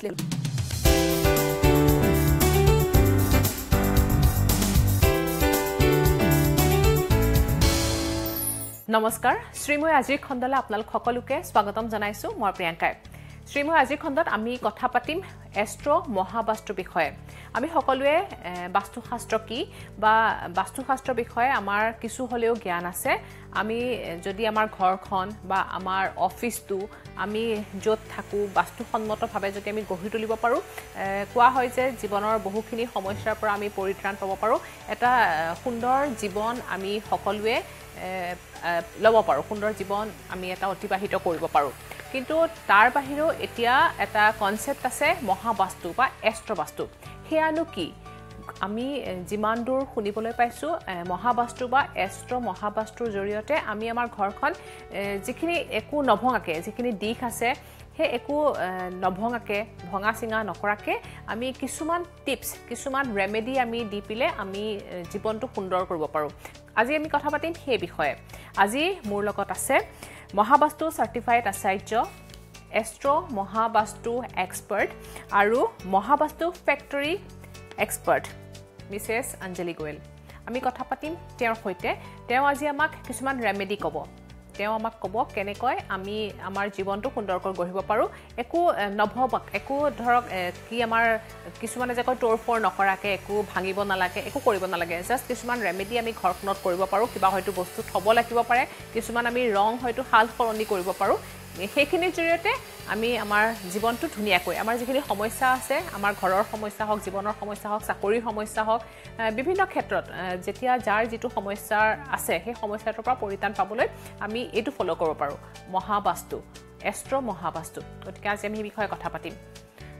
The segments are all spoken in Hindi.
নমস্কাৰ শ্ৰীময় আজিৰ খণ্ডলৈ আপোনালোক সকলোকে স্বাগতম জনাইছোঁ মই প্ৰিয়ংকাই। শ্ৰীময় আজিৰ খণ্ডত আমি কথা পাতিম এষ্ট্ৰ মহাবাস্তুৰ বিষয়ে। আমি সকলোৱে বাস্তুশাস্ত্ৰ কি বা বাস্তুশাস্ত্ৰৰ বিষয়ে আমাৰ কিছু হ'লেও জ্ঞান আছে। আমি যদি আমাৰ ঘৰখন বা আমাৰ অফিচটো আমি য'ত থাকোঁ বাস্তুসন্মতভাৱে যদি আমি গঢ়ি তুলিব পাৰোঁ কোৱা হয় যে জীৱনৰ বহুখিনি সমস্যাৰ পৰা আমি পৰিত্ৰাণ পাব পাৰোঁ। এটা সুন্দৰ জীৱন আমি সকলোৱে ল'ব পাৰোঁ। সুন্দৰ জীৱন আমি এটা অতিবাহিত কৰিব পাৰোঁ। কিন্তু তাৰ বাহিৰেও এতিয়া এটা কনচেপ্ট আছে মহাবাস্তু বা এষ্ট্ৰবাস্তু সেয়ানো কি? আমি যিমান দূৰ শুনিবলৈ পাইছোঁ মহাবাস্তু বা এষ্ট্ৰ মহাবাস্তুৰ জৰিয়তে আমি আমাৰ ঘৰখন যিখিনি একো নভঙাকৈ যিখিনি দিশ আছে সেই একো নভঙাকৈ ভঙা চিঙা নকৰাকৈ আমি কিছুমান টিপছ কিছুমান ৰেমেডি আমি দি পেলাই আমি জীৱনটো সুন্দৰ কৰিব পাৰোঁ। আজি আমি কথা পাতিম সেই বিষয়ে। আজি মোৰ লগত আছে Mahavastu certified Acharya astro Mahavastu expert আৰু Mahavastu factory expert Mrs Anjali Goyal. আমি কথা পাতিম তেওঁৰ সৈতে। তেওঁ আজি আমাক কিছুমান ৰেমেডি ক'ব। তেওঁ আমাক ক'ব কেনেকৈ আমি আমাৰ জীৱনটো সুন্দৰকৈ গঢ়িব পাৰোঁ। একো নভবাক একো ধৰক কি আমাৰ কিছুমানে যে কয় তোৰ ফোৰ নকৰাকৈ একো ভাঙিব নালাগে একো কৰিব নালাগে। জাষ্ট কিছুমান ৰেমেডি আমি ঘৰখনত কৰিব পাৰোঁ কিবা হয়তো বস্তু থ'ব লাগিব পাৰে কিছুমান আমি ৰং হয়তো সাল সলনি কৰিব পাৰোঁ। সেইখিনিৰ জৰিয়তে আমি আমাৰ জীৱনটো ধুনীয়াকৈ আমাৰ যিখিনি সমস্যা আছে আমাৰ ঘৰৰ সমস্যা হওক জীৱনৰ সমস্যা হওক চাকৰিৰ সমস্যা হওক বিভিন্ন ক্ষেত্ৰত যেতিয়া যাৰ যিটো সমস্যাৰ আছে সেই সমস্যাটোৰ পৰা পৰিত্ৰাণ পাবলৈ আমি এইটো ফ'ল' কৰিব পাৰোঁ মহাবাস্তু এষ্ট্ৰ মহাবাস্তু গতিকে আজি আমি সেই বিষয়ে কথা পাতিম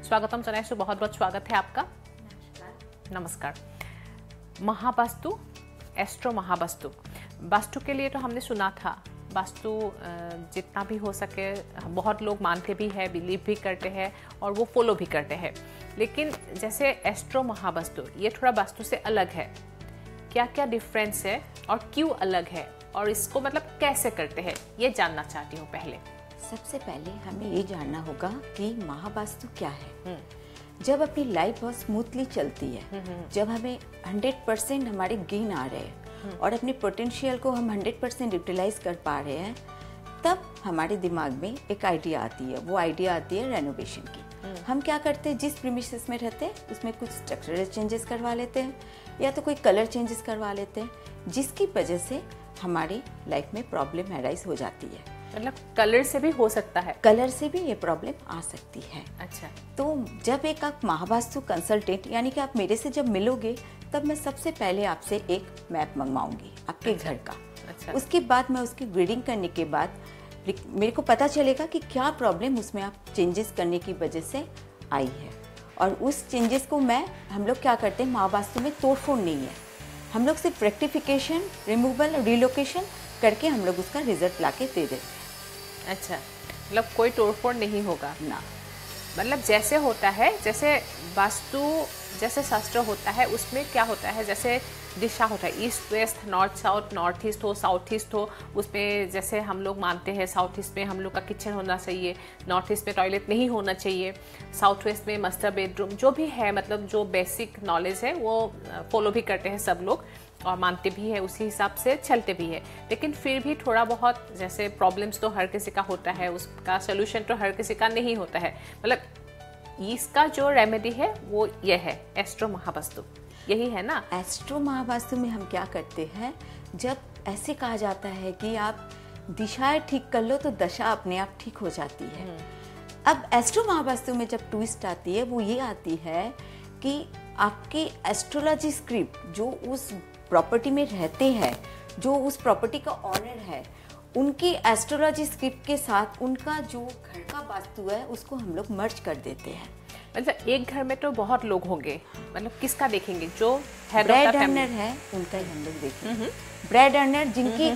স্বাগতম জনাইছোঁ বহুত বহুত স্বাগত হে আপকা नमस्कार महावास्तु एस्ट्रो महावास्तु वास्तु के लिए तो हमने सुना था वास्तु जितना भी हो सके बहुत लोग मानते भी हैं बिलीव भी करते हैं और वो फॉलो भी करते हैं। लेकिन जैसे एस्ट्रो महावस्तु ये थोड़ा वास्तु से अलग है। क्या क्या डिफरेंस है और क्यों अलग है? और इसको मतलब कैसे करते हैं ये जानना चाहती हूँ पहले। सबसे पहले हमें ये जानना होगा कि महावास्तु क्या है। जब अपनी लाइफ बहुत स्मूथली चलती है जब हमें 100 परसेंट हमारे गेन आ रहे हैं और अपने पोटेंशियल को हम 100 परसेंट यूटिलाइज कर पा रहे हैं तब हमारे दिमाग में एक आइडिया आती है। वो आइडिया आती है रेनोवेशन की। हम क्या करते हैं? जिस प्रीमिसेस में रहते हैं उसमें कुछ स्ट्रक्चरल चेंजेस करवा लेते हैं या तो कोई कलर चेंजेस करवा लेते हैं जिसकी वजह से हमारी लाइफ में प्रॉब्लम एराइज हो जाती है। मतलब कलर से भी हो सकता है। कलर से भी ये प्रॉब्लम आ सकती है। अच्छा। तो जब एक आप महावास्तु कंसल्टेंट यानी कि आप मेरे से जब मिलोगे तब मैं सबसे पहले आपसे एक मैप मंगवाऊँगी आपके अच्छा, घर का। अच्छा। उसके बाद मैं उसकी रीडिंग करने के बाद मेरे को पता चलेगा कि क्या प्रॉब्लम उसमें आप चेंजेस करने की वजह से आई है। और उस चेंजेस को मैं हम लोग क्या करते हैं माँ वास्तु में तोड़फोड़ नहीं है। हम लोग सिर्फ़ रेक्टिफिकेशन रिमूवल रिलोकेशन करके हम लोग उसका रिज़ल्ट ला के दे देते हैं। अच्छा मतलब कोई तोड़फोड़ नहीं होगा। ना। मतलब जैसे होता है जैसे वास्तु जैसे शास्त्र होता है, उसमें क्या होता है? जैसे दिशा होता है, east, west, north, south, north east हो, साउथ ईस्ट हो, उसमें जैसे हम लोग मानते हैं साउथ ईस्ट में हम लोग का किचन होना चाहिए, नॉर्थ ईस्ट में टॉयलेट नहीं होना चाहिए, साउथ वेस्ट में मास्टर बेडरूम जो भी है मतलब जो बेसिक नॉलेज है, वो फॉलो भी करते हैं सब लोग और मानते भी है, उसी हिसाब से चलते भी है। लेकिन फिर भी थोड़ा बहुत, जैसे प्रॉब्लम्स तो हर किसी का होता है, उसका सोल्यूशन तो हर किसी का नहीं होता है। मतलब इसका जो रेमेडी है वो ये है एस्ट्रो महावस्तु। यही है ना? एस्ट्रो महावास्तु में हम क्या करते हैं? जब ऐसे कहा जाता है कि आप दिशाएँ ठीक कर लो तो दशा अपने आप ठीक हो जाती है। हम्म। अब एस्ट्रो महावास्तु में जब ट्विस्ट आती है वो ये आती है कि आपकी एस्ट्रोलॉजी स्क्रिप्ट जो उस प्रॉपर्टी में रहते हैं जो उस प्रॉपर्टी का ऑनर है उनकी एस्ट्रोलॉजी स्क्रिप्ट के साथ उनका जो घर का वास्तु है उसको हम लोग मर्ज कर देते हैं। मतलब एक घर में तो बहुत लोग होंगे। मतलब किसका देखेंगे? जो है ब्रेड अर्नर है उनका ही हम लोग देखेंगे। ब्रेड अर्नर जिनकी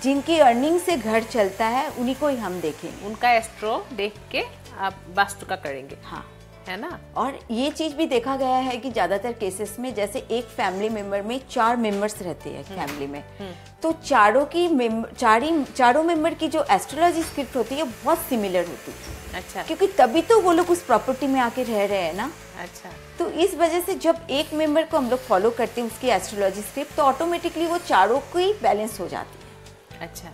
जिनकी अर्निंग से घर चलता है उन्हीं को ही हम देखेंगे। उनका एस्ट्रो देख के आप वास्तु का करेंगे। हाँ। है ना? और ये चीज़ भी देखा गया है कि ज़्यादातर केसेस में जैसे एक फैमिली मेंबर में चार मेंबर्स रहते हैं हम्म, फैमिली में। हम्म। तो चारों की चार ही चारों मेंबर की जो एस्ट्रोलॉजी स्क्रिप्ट होती है बहुत सिमिलर होती है। अच्छा। क्योंकि तभी तो वो लोग उस प्रॉपर्टी में आके रह रहे हैं ना। अच्छा। तो इस वजह से जब एक मेंबर को हम लोग फॉलो करते हैं उसकी एस्ट्रोलॉजी स्क्रिप्ट तो ऑटोमेटिकली वो चारों की बैलेंस हो जाती है। अच्छा।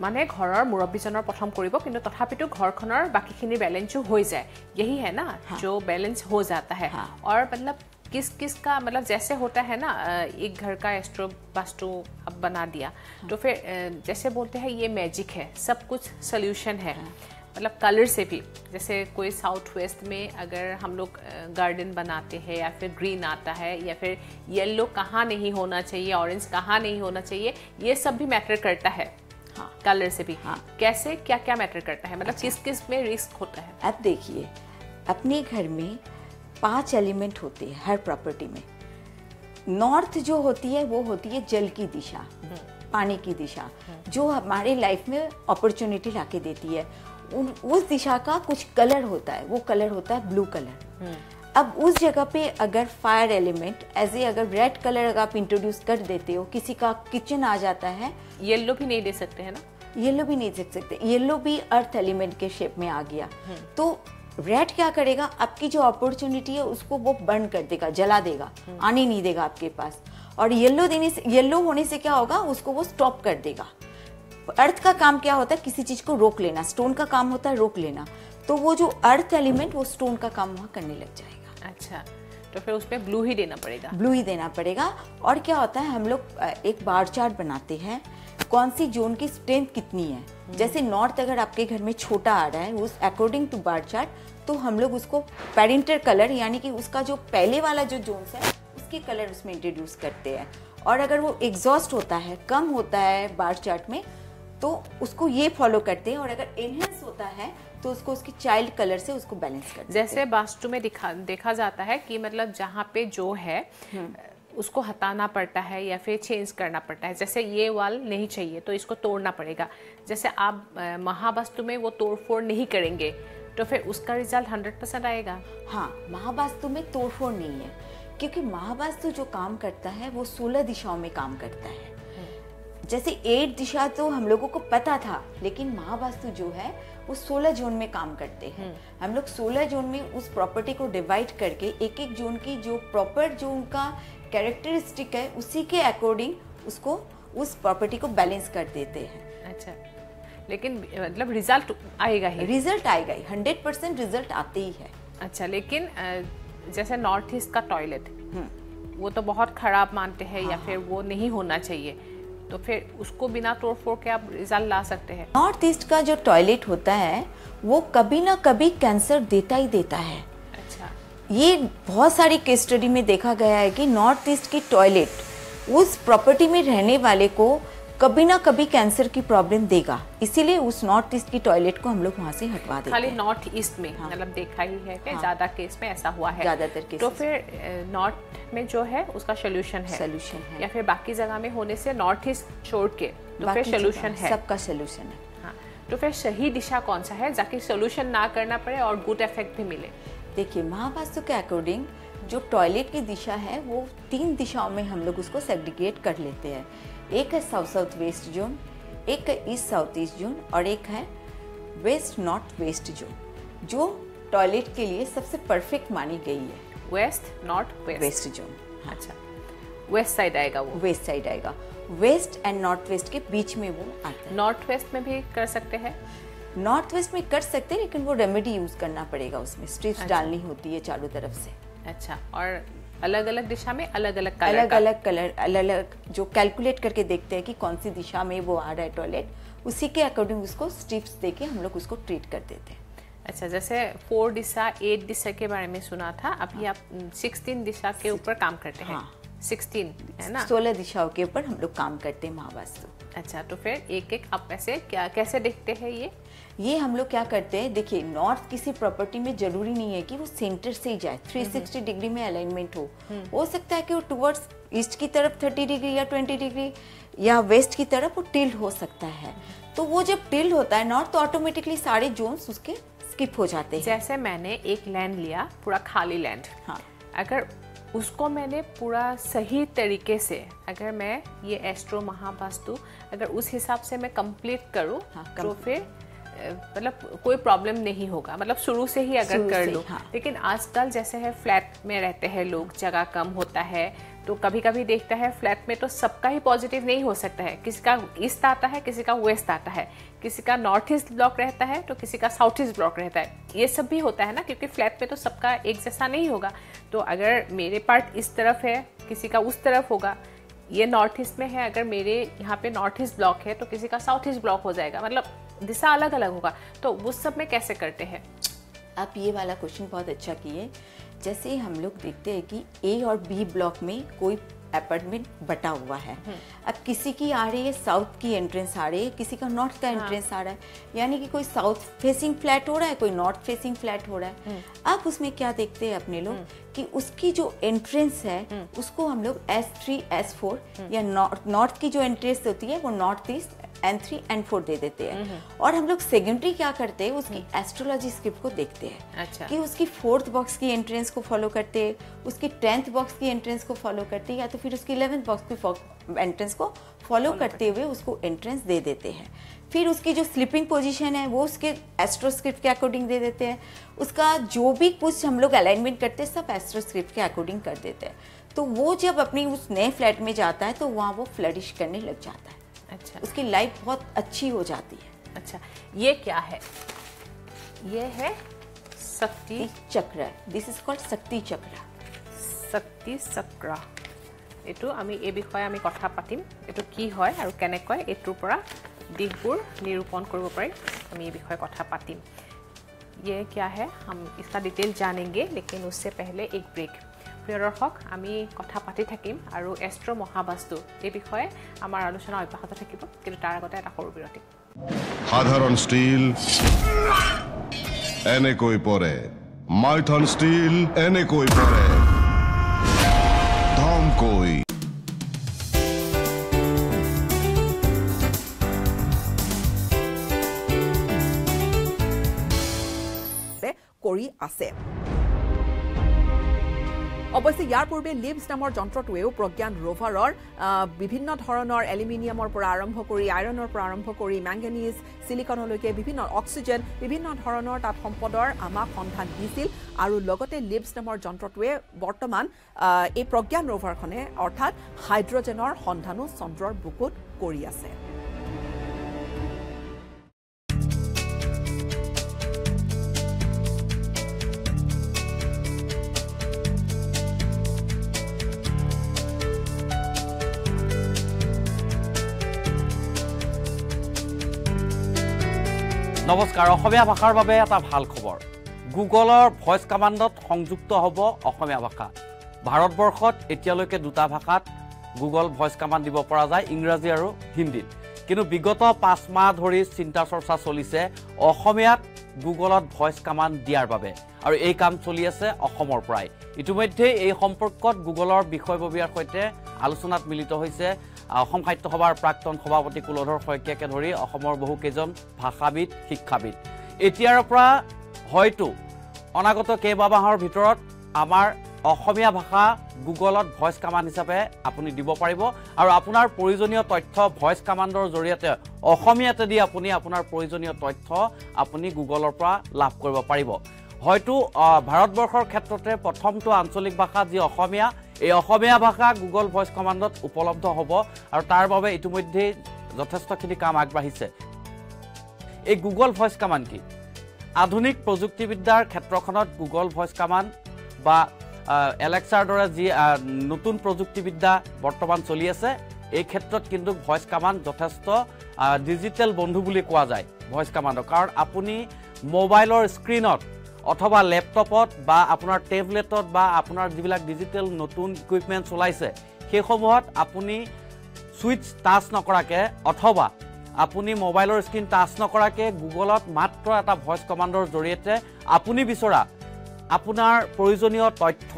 মানে ঘৰৰ মুৰব্বীজনৰ প্ৰথম কৰিব কিন্তু তথাপিতো ঘৰখনৰ বাকীখিনি বেলেঞ্চো হৈ যায় यही है ना हाँ। जो बैलेंस हो जाता है हाँ। और मतलब किस किस का मतलब जैसे होता है ना अ, एक घर का एस्ट्रो वास्तु अब बना दिया तो फिर अ, जैसे बोलते हैं ये मैजिक है सब कुछ सोल्यूशन है मतलब कलर से भी जैसे कोई साउथ वेस्ट में अगर हम लोग गार्डन बनाते हैं या फिर ग्रीन आता है या फिर येलो कहाँ नहीं होना चाहिए ऑरेंज कहाँ नहीं होना चाहिए ये सब भी मैटर करता है हाँ। कलर से भी। हाँ। कैसे क्या क्या मैटर करता है? मतलब किस किसमें रिस्क होता है? अब देखिए अपने घर में पाँच एलिमेंट होते हैं हर प्रॉपर्टी में। नॉर्थ जो होती है वो होती है जल की दिशा पानी की दिशा। जो हमारे लाइफ में अपॉर्चुनिटी लाके देती है। उन उस दिशा का कुछ कलर होता है वो कलर होता है ब्लू कलर अब उस जगह पे अगर फायर एलिमेंट एज ए अगर रेड कलर अगर आप इंट्रोड्यूस कर देते हो किसी का किचन आ जाता है येलो भी नहीं दे सकते हैं ना? येलो भी नहीं देख सकते। येलो भी अर्थ एलिमेंट के शेप में आ गया। तो रेड क्या करेगा? आपकी जो अपॉर्चुनिटी है उसको वो बर्न कर देगा जला देगा आने नहीं देगा आपके पास। और येलो देने से येलो होने से क्या होगा? उसको वो स्टॉप कर देगा। अर्थ का काम क्या होता है? किसी चीज़ को रोक लेना। स्टोन का काम होता है रोक लेना। तो वो जो अर्थ एलिमेंट वो स्टोन का काम वहाँ करने लग जाएगा। अच्छा तो फिर उसमें ब्लू ही देना पड़ेगा। ब्लू ही देना पड़ेगा। और क्या होता है हम लोग एक बार चार्ट बनाते हैं। कौन सी जोन की स्ट्रेंथ कितनी है? जैसे नॉर्थ अगर आपके घर में छोटा आ रहा है उस अकॉर्डिंग टू बार चार्ट तो हम लोग उसको पेरेंटर कलर यानी कि उसका जो पहले वाला जो जोन्स है उसके कलर उसमें इंट्रोड्यूस करते हैं। और अगर वो एग्जॉस्ट होता है कम होता है बार चार्ट में तो उसको ये फॉलो करते हैं। और अगर एनहेंस होता है तो उसको उसकी चाइल्ड कलर से उसको बैलेंस करते हैं जैसे वास्तु में दिखा देखा जाता है कि मतलब जहाँ पे जो है उसको हटाना पड़ता है या फिर चेंज करना पड़ता है। जैसे ये वाल नहीं चाहिए तो इसको तोड़ना पड़ेगा। जैसे आप महावास्तु में वो तोड़ फोड़ नहीं करेंगे तो फिर उसका रिज़ल्ट हंड्रेड परसेंट आएगा। हाँ महावास्तु में तोड़फोड़ नहीं है क्योंकि महावास्तु जो काम करता है वो सोलह दिशाओं में काम करता है। जैसे एट दिशा तो हम लोगों को पता था लेकिन महावास्तु जो है वो सोलह जोन में काम करते हैं। हम लोग सोलह जोन में उस प्रॉपर्टी को डिवाइड करके एक एक जोन की जो प्रॉपर जो उनका कैरेक्टरिस्टिक है उसी के अकॉर्डिंग उसको उस प्रॉपर्टी को बैलेंस कर देते हैं। अच्छा। लेकिन मतलब रिज़ल्ट आएगा ही। रिज़ल्ट आएगा ही। हंड्रेड परसेंट रिज़ल्ट आते ही है। अच्छा लेकिन जैसे नॉर्थ ईस्ट का टॉयलेट वो तो बहुत खराब मानते हैं या फिर वो नहीं होना चाहिए। तो फिर उसको बिना तोड़ फोड़ के आप रिज़ल्ट ला सकते हैं। नॉर्थ ईस्ट का जो टॉयलेट होता है वो कभी ना कभी कैंसर देता ही देता है। अच्छा। ये बहुत सारी केस स्टडी में देखा गया है कि नॉर्थ ईस्ट की टॉयलेट उस प्रॉपर्टी में रहने वाले को कभी ना कभी कैंसर की प्रॉब्लम देगा। इसीलिए उस नॉर्थ ईस्ट की टॉयलेट को हम लोग वहाँ से हटवा देते खाली हैं। नॉर्थ ईस्ट में मतलब देखा ही है कि हाँ। ज़्यादा केस में ऐसा हुआ है। ज़्यादातर केस तो फिर नॉर्थ में जो है उसका सोल्यूशन है। सोल्यूशन है। या फिर बाकी जगह में होने से नॉर्थ ईस्ट छोड़ के तो फिर सोल्यूशन है। सबका सोल्यूशन है। हाँ। तो फिर सही दिशा कौन सा है जाकि सोल्यूशन ना करना पड़े और गुड इफ़ेक्ट भी मिले। देखिए महावास्तु के अकॉर्डिंग जो टॉयलेट की दिशा है वो तीन दिशाओं में हम लोग उसको सेग्रीगेट कर लेते हैं। एक है साउथ साउथ वेस्ट जोन एक है ईस्ट साउथ ईस्ट जोन और एक है वेस्ट नॉर्थ वेस्ट जोन जो टॉयलेट के लिए सबसे परफेक्ट मानी गई है। वेस्ट नॉर्थ वेस्ट जोन अच्छा। वेस्ट साइड आएगा वो। वेस्ट साइड आएगा। वेस्ट एंड नॉर्थ वेस्ट के बीच में वो आता है। नॉर्थ वेस्ट में भी कर सकते हैं? नॉर्थ वेस्ट में कर सकते हैं लेकिन वो रेमेडी यूज़ करना पड़ेगा उसमें। स्ट्रिप्स अच्छा। डालनी होती है चारों तरफ़ से। अच्छा और अलग अलग दिशा में अलग अलग कलर अलग अलग कलर अलग अलग जो कैलकुलेट करके देखते हैं कि कौन सी दिशा में वो आ रहा है टॉयलेट उसी के अकॉर्डिंग उसको स्ट्रिप्स देके हम लोग उसको ट्रीट कर देते हैं। अच्छा जैसे फोर दिशा एट दिशा के बारे में सुना था अभी आप सिक्सटीन दिशा के ऊपर काम करते हैं। हाँ। सिक्सटीन है ना? सोलह दिशाओं के ऊपर हम लोग काम करते हैं महावास्तु। अच्छा तो फिर एक एक आप ऐसे क्या कैसे देखते हैं ये? ये हम लोग क्या करते हैं देखिए नॉर्थ किसी प्रॉपर्टी में ज़रूरी नहीं है कि वो सेंटर से ही जाए 360 डिग्री में अलाइनमेंट हो। हो सकता है कि वो टुवर्ड्स ईस्ट की तरफ़ 30 डिग्री या 20 डिग्री या वेस्ट की तरफ़ वो टिल्ड हो सकता है। तो वो जब टिल्ड होता है नॉर्थ तो ऑटोमेटिकली सारे जोन्स उसके स्किप हो जाते हैं। जैसे मैंने एक लैंड लिया पूरा खाली लैंड हाँ। अगर उसको मैंने पूरा सही तरीके से अगर मैं ये एस्ट्रो महावास्तु अगर उस हिसाब से मैं कंप्लीट करूँ हाँ, तो फिर मतलब कोई प्रॉब्लम नहीं होगा। मतलब शुरू से ही अगर कर लूँ। हाँ। लेकिन आजकल जैसे है फ्लैट में रहते हैं लोग जगह कम होता है तो कभी कभी देखता है, फ्लैट में तो सबका ही पॉजिटिव नहीं हो सकता है। किसी का ईस्ट आता है, किसी का वेस्ट आता है। किसी का नॉर्थ ईस्ट ब्लॉक रहता है तो किसी का साउथ ईस्ट ब्लॉक रहता है। ये सब भी होता है ना, क्योंकि फ्लैट में तो सबका एक जैसा नहीं होगा। तो अगर मेरे पार्ट इस तरफ़ है, किसी का उस तरफ़ होगा, ये नॉर्थ ईस्ट में है, अगर मेरे यहाँ पे नॉर्थ ईस्ट ब्लॉक है तो किसी का साउथ ईस्ट ब्लॉक हो जाएगा। मतलब दिशा अलग अलग होगा। तो उस सब में कैसे करते हैं? आप ये वाला क्वेश्चन बहुत अच्छा किए। जैसे हम लोग देखते हैं कि ए और बी ब्लॉक में कोई अपार्टमेंट बटा हुआ है। अब किसी की आ रही है साउथ की एंट्रेंस आ रही है किसी का नॉर्थ का एंट्रेंस हाँ। आ रहा है। यानी कि कोई साउथ फेसिंग फ्लैट हो रहा है कोई नॉर्थ फेसिंग फ्लैट हो रहा है। अब उसमें क्या देखते हैं अपने लोग कि उसकी जो एंट्रेंस है उसको हम लोग एस थ्री एस फोर या नॉर्थ की जो एंट्रेंस होती है वो north east N three N four दे देते हैं। और हम लोग सेकेंडरी क्या करते हैं उसकी एस्ट्रोलॉजी स्क्रिप्ट को देखते हैं। अच्छा। कि उसकी फोर्थ बॉक्स की एंट्रेंस को फॉलो करते हैं उसकी टेंथ बॉक्स की एंट्रेंस को फॉलो करते हैं या तो फिर उसकी इलेवेंथ बॉक्स की एंट्रेंस को फॉलो करते हुए उसको एंट्रेंस दे देते हैं। फिर उसकी जो स्लीपिंग पोजीशन है वो उसके एस्ट्रोस्क्रिप्ट के अकॉर्डिंग दे देते हैं। उसका जो भी कुछ हम लोग अलाइनमेंट करते हैं सब एस्ट्रोस्क्रिप्ट के अकॉर्डिंग कर देते हैं। तो वो जब अपनी उस नए फ्लैट में जाता है तो वहाँ वो फ्लरिश करने लग जाता है। अच्छा उसकी लाइफ बहुत अच्छी हो जाती है अच्छा ये क्या है ये है शक्ति ये चक्र दिस इज कॉल्ड शक्ति चक्र শক্তি চক্ৰ এইটো আমি এই বিষয়ে আমি কথা পাতিম এইটো কি হয় আৰু কেনেকৈ এইটোৰ পৰা দিশবোৰ নিৰূপণ কৰিব পাৰি আমি এই বিষয়ে কথা পাতিম ये क्या है हम इसका डिटेल जानेंगे लेकिन उससे पहले एक ब्रेक প্ৰিয় দৰ্শক আমি কথা পাতি থাকিম আৰু এষ্ট্ৰ মহাবাস্তু এই বিষয়ে আমাৰ আলোচনা অব্যাহত থাকিব কিন্তু তাৰ আগতে এটা সৰু বিৰতি। সাধাৰণ স্টিল এনেকৈ পৰে মাইথন স্টিল এনেকৈ পৰে ধমকৈ। কৰি আছে। অৱশ্যে ইয়াৰ পূৰ্বে লিভছ নামৰ যন্ত্ৰটোৱেও প্ৰজ্ঞান ৰোভাৰৰ বিভিন্ন ধৰণৰ এলুমিনিয়ামৰ পৰা আৰম্ভ কৰি আইৰণৰ পৰা আৰম্ভ কৰি মেংগেনিজ চিলিকনলৈকে বিভিন্ন অক্সিজেন বিভিন্ন ধৰণৰ তাত সম্পদৰ আমাক সন্ধান দিছিল আৰু লগতে লিভছ নামৰ যন্ত্ৰটোৱে বৰ্তমান এই প্ৰজ্ঞান ৰোভাৰখনে অৰ্থাৎ হাইড্ৰজেনৰ সন্ধানো চন্দ্ৰৰ বুকুত কৰি আছে। নমস্কাৰ অসমীয়া ভাষাৰ বাবে এটা ভাল খবৰ। গুগলৰ ভইচ কামাণ্ডত সংযুক্ত হ'ব অসমীয়া ভাষা। ভাৰতবৰ্ষত এতিয়ালৈকে দুটা ভাষাত গুগল ভইচ কামাণ্ড দিব পৰা যায় ইংৰাজী আৰু হিন্দীত। কিন্তু বিগত পাঁচ মাহ ধৰি চিন্তা চৰ্চা চলিছে অসমীয়াত গুগলত ভইচ কামাণ্ড দিয়াৰ বাবে। আৰু এই কাম চলি আছে অসমৰ পৰাই। ইতিমধ্যে এই সম্পৰ্কত গুগলৰ বিষয়ববীয়াৰ সৈতে আলোচনাত মিলিত হৈছে অসম সাহিত্য সভাৰ প্ৰাক্তন সভাপতি কুলধৰ শইকীয়াকে ধৰি অসমৰ বহুকেইজন ভাষাবিদ শিক্ষাবিদ। এতিয়াৰ পৰা হয়তো অনাগত কেইবামাহৰ ভিতৰত আমাৰ অসমীয়া ভাষা গুগলত ভইচ কামাণ্ড হিচাপে আপুনি দিব পাৰিব আৰু আপোনাৰ প্ৰয়োজনীয় তথ্য ভইচ কামাণ্ডৰ জৰিয়তে অসমীয়াতে দি আপুনি আপোনাৰ প্ৰয়োজনীয় তথ্য আপুনি গুগলৰ পৰা লাভ কৰিব পাৰিব। হয়তো ভাৰতবৰ্ষৰ ক্ষেত্ৰতে প্ৰথমটো আঞ্চলিক ভাষা যি অসমীয়া এই অসমীয়া ভাষা গুগল ভইচ কমাণ্ডত উপলব্ধ হ'ব আৰু তাৰ বাবে ইতিমধ্যেই যথেষ্টখিনি কাম আগবাঢ়িছে। এই গুগল ভইচ কামাণ্ড কি? আধুনিক প্ৰযুক্তিবিদ্যাৰ ক্ষেত্ৰখনত গুগল ভইচ কামাণ্ড বা এলেক্সাৰ দৰে যি নতুন প্ৰযুক্তিবিদ্যা বৰ্তমান চলি আছে এই ক্ষেত্ৰত কিন্তু ভইচ কামাণ্ড যথেষ্ট ডিজিটেল বন্ধু বুলি কোৱা যায় ভইচ কামাণ্ডক কাৰণ আপুনি মোবাইলৰ স্ক্ৰীণত অথবা লেপটপত বা আপোনাৰ টেবলেটত বা আপোনাৰ যিবিলাক ডিজিটেল নতুন ইকুইপমেণ্টছ ওলাইছে সেইসমূহত আপুনি ছুইচ টাচ নকৰাকৈ অথবা আপুনি মোবাইলৰ স্ক্ৰীণ টাচ নকৰাকৈ গুগলত মাত্ৰ এটা ভইচ কমাণ্ডৰ জৰিয়তে আপুনি বিচৰা আপোনাৰ প্ৰয়োজনীয় তথ্য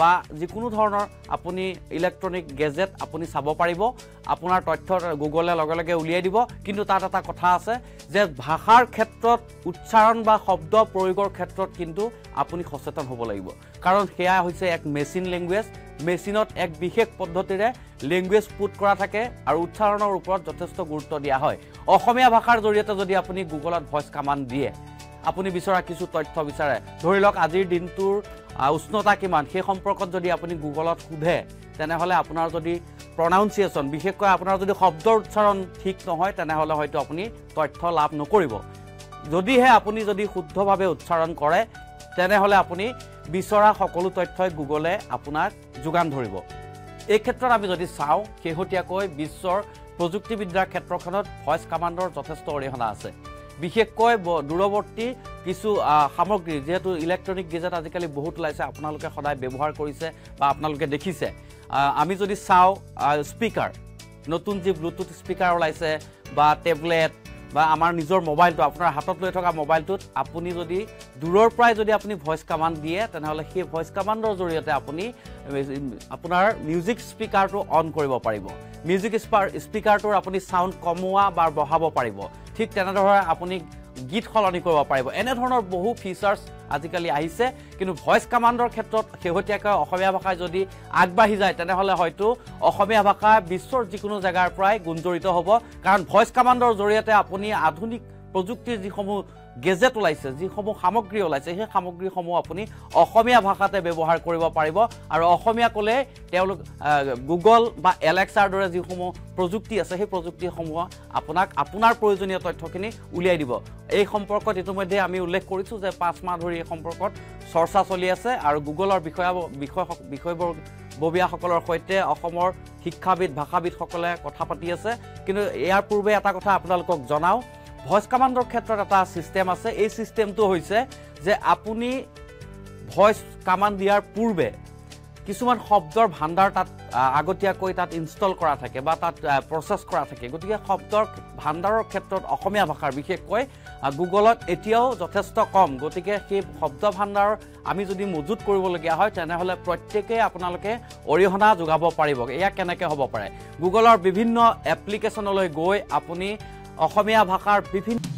বা যিকোনো ধৰণৰ আপুনি ইলেক্ট্ৰনিক গেজেট আপুনি চাব পাৰিব আপোনাৰ তথ্য গুগলে লগে লগে উলিয়াই দিব। কিন্তু তাত এটা কথা আছে যে ভাষাৰ ক্ষেত্ৰত উচ্চাৰণ বা শব্দ প্ৰয়োগৰ ক্ষেত্ৰত কিন্তু আপুনি সচেতন হ'ব লাগিব। কাৰণ সেয়া হৈছে এক মেচিন লেংগুৱেজ মেচিনত এক বিশেষ পদ্ধতিৰে লেংগুৱেজ পুট কৰা থাকে আৰু উচ্চাৰণৰ ওপৰত যথেষ্ট গুৰুত্ব দিয়া হয়। অসমীয়া ভাষাৰ জৰিয়তে যদি আপুনি গুগলত ভইচ কামাণ্ড দিয়ে আপুনি বিচৰা কিছু তথ্য বিচাৰে। ধৰি লওক আজিৰ দিনটোৰ উষ্ণতা কিমান? সেই সম্পৰ্কত যদি আপুনি গুগলত সোধে তেনেহ'লে আপোনাৰ যদি প্ৰনাউন্সিয়েশ্যন বিশেষকৈ আপোনাৰ যদি শব্দৰ উচ্চাৰণ ঠিক নহয় তেনেহ'লে হয়তো আপুনি তথ্য লাভ নকৰিব। যদিহে আপুনি যদি শুদ্ধভাৱে উচ্চাৰণ কৰে তেনেহ'লে আপুনি বিচৰা সকলো তথ্যই গুগলে আপোনাক যোগান ধৰিব। এই ক্ষেত্ৰত আমি যদি চাওঁ শেহতীয়াকৈ বিশ্বৰ প্ৰযুক্তিবিদ্যাৰ ক্ষেত্ৰখনত ভইচ কামাণ্ডৰ যথেষ্ট অৰিহণা আছে। বিশেষকৈ দূৰৱৰ্তী কিছু সামগ্ৰী যিহেতু ইলেক্ট্ৰনিক গেজেট আজিকালি বহুত ওলাইছে আপোনালোকে সদায় ব্যৱহাৰ কৰিছে বা আপোনালোকে দেখিছে। আমি যদি চাওঁ স্পীকাৰ নতুন যি ব্লুটুথ স্পীকাৰ ওলাইছে বা টেবলেট বা আমাৰ নিজৰ মোবাইলটো আপোনাৰ হাতত লৈ থকা মোবাইলটোত আপুনি যদি দূৰৰ পৰাই যদি আপুনি ভইচ কামাণ্ড দিয়ে তেনেহ'লে সেই ভইচ কামাণ্ডৰ জৰিয়তে আপুনি আপোনাৰ মিউজিক স্পীকাৰটো অন কৰিব পাৰিব। মিউজিক স্পীকাৰটোৰ আপুনি চাউণ্ড কমোৱা বা বঢ়াব পাৰিব। ঠিক তেনেদৰে আপুনি গীত সলনি কৰিব পাৰিব। এনেধৰণৰ বহু ফিচাৰ্ছ আজিকালি আহিছে কিন্তু ভইচ কামাণ্ডৰ ক্ষেত্ৰত শেহতীয়াকৈ অসমীয়া ভাষাই যদি আগবাঢ়ি যায় তেনেহ'লে হয়তো অসমীয়া ভাষা বিশ্বৰ যিকোনো জেগাৰ পৰাই গুঞ্জৰিত হ'ব। কাৰণ ভইচ কামাণ্ডৰ জৰিয়তে আপুনি আধুনিক প্ৰযুক্তিৰ যিসমূহ গেজেট ওলাইছে যিসমূহ সামগ্ৰী ওলাইছে সেই সামগ্ৰীসমূহ আপুনি অসমীয়া ভাষাতে ব্যৱহাৰ কৰিব পাৰিব আৰু অসমীয়া ক'লে তেওঁলোক গুগল বা এলেক্সাৰ দৰে যিসমূহ প্ৰযুক্তি আছে সেই প্ৰযুক্তিসমূহ আপোনাক আপোনাৰ প্ৰয়োজনীয় তথ্যখিনি উলিয়াই দিব। এই সম্পৰ্কত ইতিমধ্যে আমি উল্লেখ কৰিছোঁ যে পাঁচ মাহ ধৰি এই সম্পৰ্কত চৰ্চা চলি আছে আৰু গুগলৰ বিষয়া বিষয় বিষয়ববীয়াসকলৰ সৈতে অসমৰ শিক্ষাবিদ ভাষাবিদসকলে কথা পাতি আছে। কিন্তু ইয়াৰ পূৰ্বে এটা কথা আপোনালোকক জনাওঁ। ভইচ কামাণ্ডৰ ক্ষেত্ৰত এটা ছিষ্টেম আছে। এই ছিষ্টেমটো হৈছে যে আপুনি ভইচ কামাণ্ড দিয়াৰ পূৰ্বে কিছুমান শব্দৰ ভাণ্ডাৰ তাত আগতীয়াকৈ তাত ইনষ্টল কৰা থাকে বা তাত প্ৰচেছ কৰা থাকে। গতিকে শব্দৰ ভাণ্ডাৰৰ ক্ষেত্ৰত অসমীয়া ভাষাৰ বিশেষকৈ গুগলত এতিয়াও যথেষ্ট কম। গতিকে সেই শব্দ ভাণ্ডাৰ আমি যদি মজুত কৰিবলগীয়া হয় তেনেহ'লে প্ৰত্যেকেই আপোনালোকে অৰিহণা যোগাব পাৰিব। এয়া কেনেকৈ হ'ব পাৰে? গুগলৰ বিভিন্ন এপ্লিকেশ্যনলৈ গৈ আপুনি অসমীয়া ভাষাৰ বিভিন্ন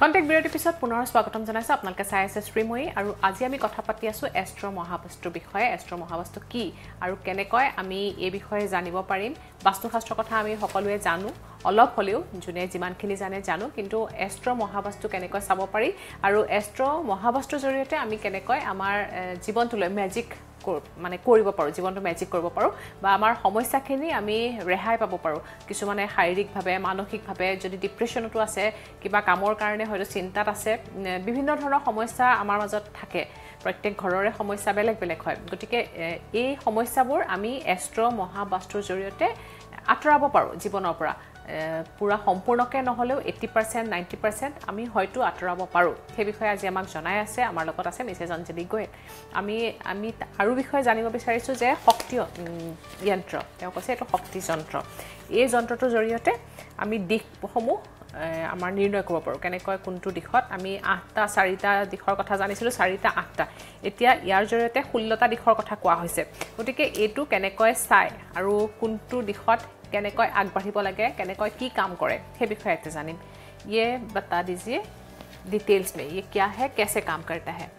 কণ্টেক্ট বিৰতিৰ পিছত পুনৰ স্বাগতম জনাইছোঁ আপোনালোকে চাই আছে শ্ৰীময়ী আৰু আজি আমি কথা পাতি আছোঁ এষ্ট্ৰ মহাবস্তুৰ বিষয়ে। এষ্ট্ৰ মহাবস্তু কি আৰু কেনেকৈ আমি এই বিষয়ে জানিব পাৰিম? বাস্তুশাস্ত্ৰৰ কথা আমি সকলোৱে জানো অলপ হ'লেও যোনে যিমানখিনি জানে জানো কিন্তু এষ্ট্ৰ মহাবস্তু কেনেকৈ চাব পাৰি আৰু এষ্ট্ৰ মহাবস্তুৰ জৰিয়তে আমি কেনেকৈ আমাৰ জীৱনটোলৈ মেজিক মানে কৰিব পাৰোঁ জীৱনটো মেজিক কৰিব পাৰোঁ বা আমাৰ সমস্যাখিনি আমি ৰেহাই পাব পাৰোঁ। কিছুমানে শাৰীৰিকভাৱে মানসিকভাৱে যদি ডিপ্ৰেশ্যনতো আছে কিবা কামৰ কাৰণে হয়তো চিন্তাত আছে বিভিন্ন ধৰণৰ সমস্যা আমাৰ মাজত থাকে। প্ৰত্যেক ঘৰৰে সমস্যা বেলেগ বেলেগ হয়। গতিকে এই সমস্যাবোৰ আমি এষ্ট্ৰ মহাবাস্তুৰ জৰিয়তে আঁতৰাব পাৰোঁ জীৱনৰ পৰা। পূৰা সম্পূৰ্ণকৈ নহ'লেও এইটি পাৰ্চেণ্ট নাইণ্টি পাৰ্চেণ্ট আমি হয়তো আঁতৰাব পাৰোঁ। সেই বিষয়ে আজি আমাক জনাই আছে আমাৰ লগত আছে মিছেছ অঞ্জলি গোৱেল আমি আমি আৰু বিষয়ে জানিব বিচাৰিছোঁ যে শক্তি যন্ত্ৰ। তেওঁ কৈছে এইটো শক্তি যন্ত্ৰ। এই যন্ত্ৰটোৰ জৰিয়তে আমি দিশসমূহ আমাৰ নিৰ্ণয় কৰিব পাৰোঁ। কেনেকৈ কোনটো দিশত? আমি আঠটা চাৰিটা দিশৰ কথা জানিছিলোঁ চাৰিটা আঠটা। এতিয়া ইয়াৰ জৰিয়তে ষোল্লটা দিশৰ কথা কোৱা হৈছে। গতিকে এইটো কেনেকৈ চায় আৰু কোনটো দিশত কেনেকৈ আগবাঢ়িব লাগে কেনেকৈ কি কাম কৰে সেই বিষয়ে জানিম ইয়ে বতা দিজিয়ে डिटेल्स में ये क्या है कैसे काम करता है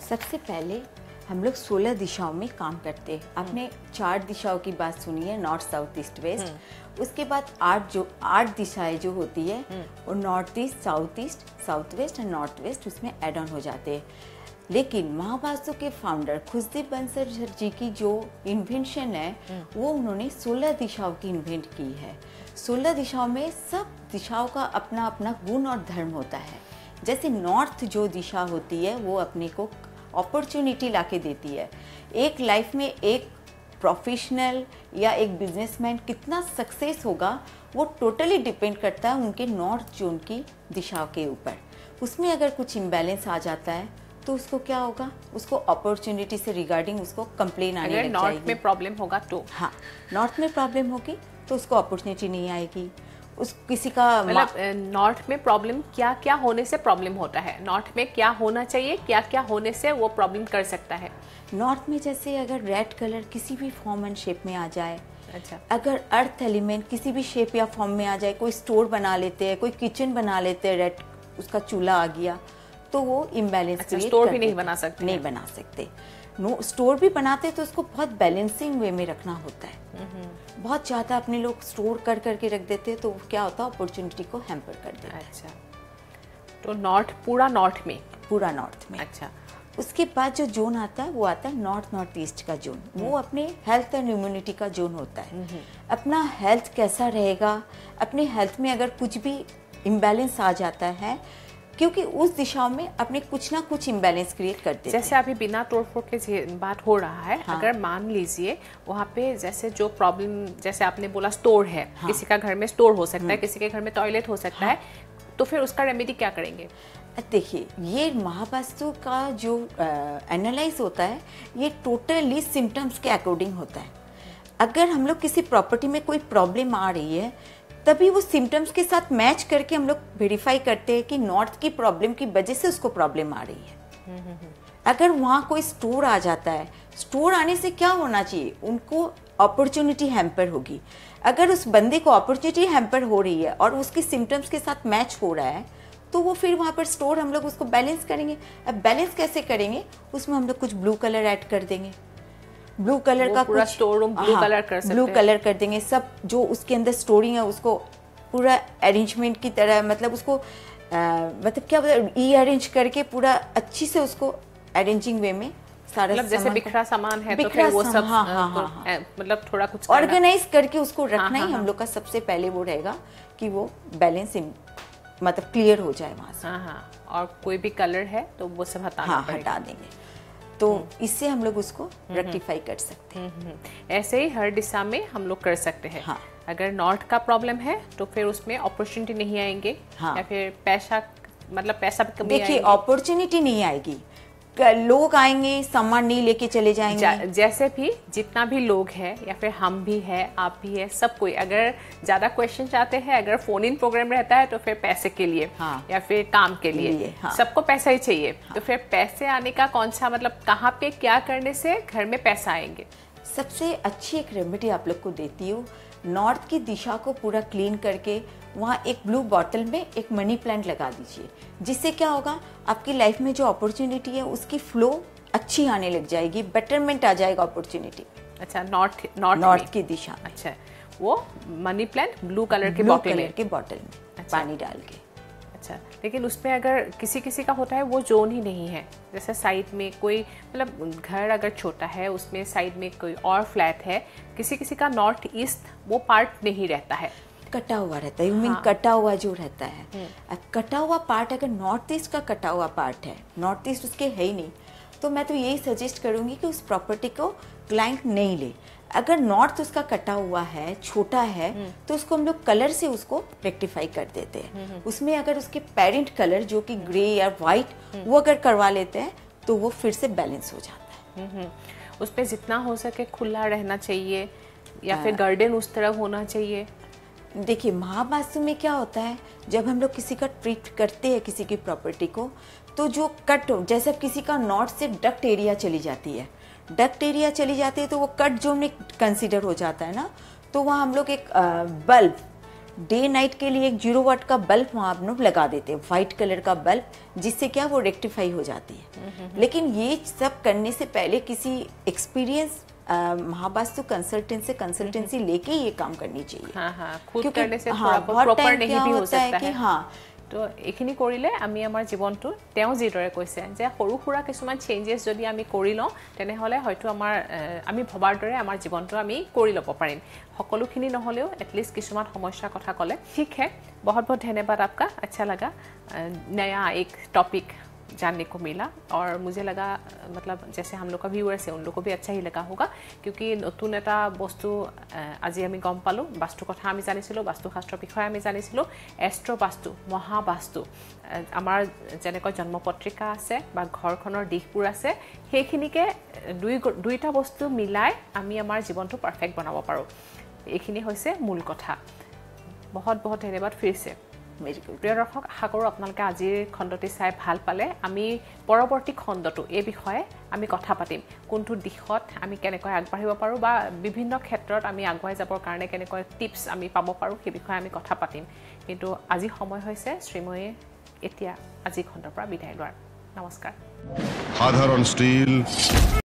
सबसे पहले हम लोग सोलह दिशाओं में काम करते हैं आपने चार दिशाओं की बात सुनी है नॉर्थ साउथ ईस्ट वेस्ट उसके बाद आठ जो आठ दिशाएं जो होती है वो north east south east south west और नॉर्थ वेस्ट उसमें एड ऑन हो जाते हैं लेकिन महावास्तु के फाउंडर खुशदीप बंसर जी की जो इन्वेंशन है वो उन्होंने 16 दिशाओं की इन्वेंट की है। 16 दिशाओं में सब दिशाओं का अपना अपना गुण और धर्म होता है। जैसे नॉर्थ जो दिशा होती है वो अपने को अपॉर्चुनिटी ला के देती है। एक लाइफ में एक प्रोफेशनल या एक बिजनेसमैन कितना सक्सेस होगा वो टोटली डिपेंड करता है उनके नॉर्थ जोन की दिशाओं के ऊपर। उसमें अगर कुछ इम्बैलेंस आ जाता है तो उसको क्या होगा? उसको अपॉर्चुनिटी से रिगार्डिंग उसको कंप्लेन आने लग नॉर्थ में प्रॉब्लम होगा तो। हाँ नॉर्थ में प्रॉब्लम होगी तो उसको अपॉर्चुनिटी नहीं आएगी। उस किसी का मतलब नॉर्थ में प्रॉब्लम क्या क्या होने से प्रॉब्लम होता है? नॉर्थ में क्या होना चाहिए क्या क्या होने से वो प्रॉब्लम कर सकता है? नॉर्थ में जैसे अगर रेड कलर किसी भी फॉर्म एंड शेप में आ जाए अच्छा। अगर अर्थ एलिमेंट किसी भी शेप या फॉर्म में आ जाए कोई स्टोर बना लेते हैं कोई किचन बना लेते हैं रेड उसका चूल्हा आ गया तो वो इम्बैलेंस अच्छा, store भी नहीं बना सकते नहीं बना सकते। नो स्टोर भी बनाते हैं तो उसको बहुत बैलेंसिंग वे में रखना होता है। बहुत ज़्यादा अपने लोग स्टोर कर करके रख देते हैं तो क्या होता है अपॉर्चुनिटी को हैम्पर कर देता है। अच्छा। तो नॉर्थ पूरा नॉर्थ में? पूरा नॉर्थ में। अच्छा। उसके बाद जो जोन आता है वो आता है नॉर्थ नॉर्थ ईस्ट का जोन वो अपने हेल्थ एंड इम्यूनिटी का जोन होता है। अपना हेल्थ कैसा रहेगा? अपने हेल्थ में अगर कुछ भी इम्बेलेंस आ जाता है क्योंकि उस दिशा में अपने कुछ ना कुछ इम्बैलेंस क्रिएट करते हैं जैसे अभी बिना तोड़फोड़ के बात हो रहा है हाँ। अगर मान लीजिए वहाँ पे जैसे जो प्रॉब्लम जैसे आपने बोला स्टोर है हाँ। किसी का घर में स्टोर हो सकता है किसी के घर में टॉयलेट हो सकता हाँ। है तो फिर उसका रेमेडी क्या करेंगे देखिए ये महावास्तु का जो एनालाइज होता है ये टोटली सिम्टम्स के अकॉर्डिंग होता है अगर हम लोग किसी प्रॉपर्टी में कोई प्रॉब्लम आ रही है तभी वो सिम्टम्स के साथ मैच करके हम लोग वेरीफाई करते हैं कि नॉर्थ की प्रॉब्लम की वजह से उसको प्रॉब्लम आ रही है। अगर वहाँ कोई स्टोर आ जाता है स्टोर आने से क्या होना चाहिए? उनको अपॉर्चुनिटी हैम्पर होगी। अगर उस बंदे को अपॉर्चुनिटी हैम्पर हो रही है और उसके सिम्टम्स के साथ मैच हो रहा है तो वो फिर वहाँ पर स्टोर हम लोग उसको बैलेंस करेंगे। अब बैलेंस कैसे करेंगे? उसमें हम लोग कुछ ब्लू कलर ऐड कर देंगे। ब्लू कलर का पूरा कुछ store room blue color कर सकते ब्लू कलर कर देंगे। सब जो उसके अंदर स्टोरिंग है उसको पूरा अरेंजमेंट की तरह मतलब उसको अ, मतलब क्या ई अरेंज करके पूरा अच्छी से उसको अरेंजिंग वे में सारा मतलब जैसे बिखरा सामान है तो बिखरा फिर वो सब हाँ, हाँ, को, हाँ, हाँ। मतलब थोड़ा कुछ ऑर्गेनाइज करके उसको रखना हाँ, ही हाँ, हम लोग का सबसे पहले वो रहेगा कि वो बैलेंस मतलब क्लियर हो जाए वहाँ से। हाँ हाँ। और कोई भी कलर है तो वो सब हटाना हाँ हटा देंगे। तो इससे हम लोग उसको रेक्टिफाई कर सकते हैं। ऐसे ही हर दिशा में हम लोग कर सकते हैं। हाँ। अगर नॉर्थ का प्रॉब्लम है तो फिर उसमें अपॉर्चुनिटी नहीं आएँगे। हाँ। या फिर पैसा मतलब पैसा भी कमी देखिए अपॉर्चुनिटी नहीं आएगी। लोग आएँगे सामान नहीं लेके चले जाएँगे जा- जैसे भी जितना भी लोग हैं या फिर हम भी है आप भी है सब कोई अगर ज़्यादा क्वेश्चन आते हैं अगर फ़ोन इन प्रोग्राम रहता है तो फिर पैसे के लिए हाँ। या फिर काम के लिए लिए, हाँ। सबको पैसा ही चाहिए हाँ। तो फिर पैसे आने का कौन सा मतलब कहाँ पे क्या करने से घर में पैसा आएँगे सबसे अच्छी एक रेमेडी आप लोग को देती हूँ नॉर्थ की दिशा को पूरा क्लीन करके वहाँ एक ब्लू बॉटल में एक मनी प्लांट लगा दीजिए। जिससे क्या होगा आपकी लाइफ में जो अपॉर्चुनिटी है उसकी फ्लो अच्छी आने लग जाएगी बेटरमेंट आ जाएगा अपॉर्चुनिटी अच्छा नॉर्थ नॉर्थ नॉर्थ की दिशा अच्छा वो मनी प्लांट ब्लू कलर के बॉटल कलर के बॉटल में अच्छा। पानी डाल के। अच्छा लेकिन उसमें अगर किसी किसी का होता है वो जोन ही नहीं है। जैसे साइड में कोई मतलब घर अगर छोटा है उसमें साइड में कोई और फ्लैट है किसी किसी का नॉर्थ ईस्ट वो पार्ट नहीं रहता है। कटा हुआ रहता है यू मीन हाँ। कटा हुआ जो रहता है। अब कटा हुआ पार्ट अगर नॉर्थ ईस्ट का कटा हुआ पार्ट है नॉर्थ ईस्ट उसके है ही नहीं तो मैं तो यही सजेस्ट करूँगी कि उस प्रॉपर्टी को क्लाइंट नहीं ले। अगर नॉर्थ उसका कटा हुआ है छोटा है तो उसको हम लोग कलर से उसको रेक्टिफाई कर देते हैं। उसमें अगर उसके पेरेंट कलर जो कि ग्रे या वाइट वो अगर करवा लेते हैं तो वो फिर से बैलेंस हो जाता है। हम्म, उसमें जितना हो सके खुला रहना चाहिए या फिर गार्डन उस तरह होना चाहिए। देखिए महावास्तु में क्या होता है जब हम लोग किसी का ट्रीट करते हैं किसी की प्रॉपर्टी को तो जो कट जैसे किसी का नॉर्थ से डक्ट एरिया चली जाती है। डक्ट एरिया चली जाती है तो वो कट जोन में कंसिडर हो जाता है ना तो वहाँ हम लोग एक बल्ब डे नाइट के लिए एक ज़ीरो वाट का बल्ब वहाँ हम लोग लगा देते हैं वाइट कलर का बल्ब जिससे क्या वो रेक्टिफाई हो जाती है। लेकिन ये सब करने से पहले किसी एक्सपीरियंस महावास्तु कंसल्टेंट से कंसल्टेंसी लेके ये काम करनी चाहिए हाँ हाँ खुद क्योंकि करने से हाँ, थोड़ा बहुत প্ৰপাৰ time नहीं क्या भी हो होता है सकता कि है हाँ, তো এইখিনি কৰিলে আমি আমাৰ জীৱনটো তেওঁ যিদৰে কৈছে যে সৰু সুৰা কিছুমান চেঞ্জেছ যদি আমি কৰি লওঁ তেনেহ'লে হয়তো আমাৰ এ, আমি ভবাৰ দৰে আমাৰ জীৱনটো আমি কৰি ল'ব পাৰিম সকলোখিনি নহ'লেও এটলিষ্ট কিছুমান সমস্যাৰ কথা ক'লে ঠিক হে বহুত বহুত ধন্যবাদ आपका अच्छा लगा अ, नया एक टॉपिक जानने को मिला और मुझे लगा अ, मतलब जैसे हम लोग का व्यूअर्स है उन लोग को भी अच्छा ही लगा होगा क्योंकि নতুন এটা বস্তু আহ, আজি আমি গম পালোঁ বাস্তুৰ কথা আমি জানিছিলোঁ বাস্তুশাস্ত্ৰৰ বিষয়ে আমি জানিছিলোঁ এষ্ট্ৰ বাস্তু মহাবাস্তু আহ, আমাৰ যেনেকৈ জন্ম পত্ৰিকা আছে বা ঘৰখনৰ দিশবোৰ আছে সেইখিনিকে আহ, দুই গ- দুইটা বস্তু মিলাই আমি আমাৰ জীৱনটো পাৰফেক্ট বনাব পাৰোঁ এইখিনি হৈছে মূল কথা বহুত বহুত ধন্যবাদ ফিৰিছে बिल्कुल প্ৰিয় দৰ্শক আশা কৰোঁ আপোনালোকে আজিৰ খণ্ডটি চাই ভাল পালে। আমি পৰৱৰ্তী খণ্ডটো এই বিষয়ে আমি কথা পাতিম। কোনটো দিশত আমি কেনেকৈ আগবাঢ়িব পাৰোঁ বা বিভিন্ন ক্ষেত্ৰত আমি আগুৱাই যাবৰ কাৰণে কেনেকৈ টিপছ আমি পাব পাৰোঁ সেই বিষয়ে আমি কথা পাতিম। কিন্তু আজি সময় হৈছে শ্ৰীময়ে এতিয়া আজিৰ খণ্ডৰ পৰা বিদায় লোৱাৰ। নমস্কাৰ।